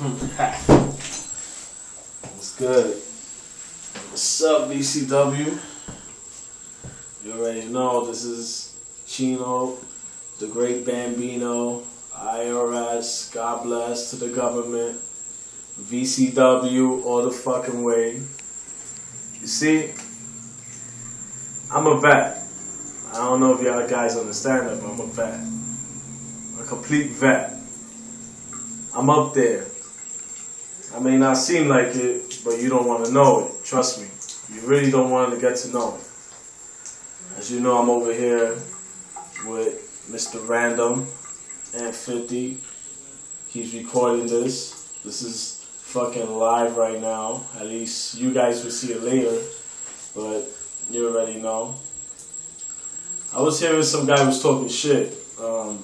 What's good? What's up, VCW? You already know this is Chino, the great Bambino, IRS, God bless to the government, VCW all the fucking way. You see, I'm a vet. I don't know if y'all guys understand that, but I'm a vet. A complete vet. I'm up there. I may not seem like it, but you don't want to know it. Trust me. You really don't want to get to know it. As you know, I'm over here with Mr. Random and 50. He's recording this. This is fucking live right now. At least you guys will see it later, but you already know. I was hearing some guy was talking shit. Um,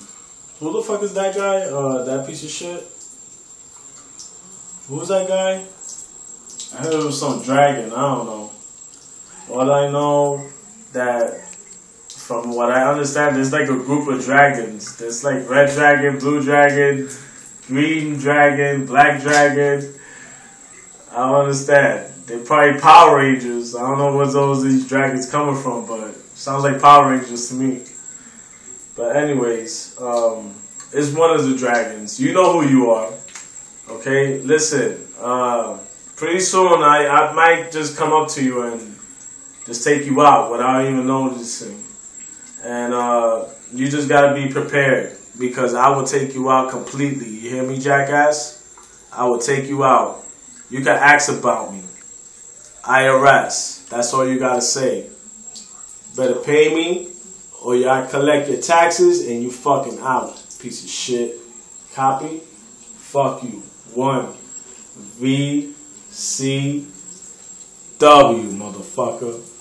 who the fuck is that guy? Uh, that piece of shit? Who's that guy? I heard it was some dragon. I don't know. All I know that from what I understand, there's like a group of dragons. There's like red dragon, blue dragon, green dragon, black dragon. I don't understand. They're probably Power Rangers. I don't know where those these dragons coming from, but sounds like Power Rangers to me. But anyways, um, it's one of the dragons. You know who you are. Okay, listen. Uh, pretty soon, I, I might just come up to you and just take you out without even noticing. And uh, you just gotta be prepared because I will take you out completely. You hear me, jackass? I will take you out. You can ask about me. IRS. That's all you gotta say. Better pay me or I collect your taxes and you fucking out. Piece of shit. Copy? Fuck you. One. V C W, motherfucker.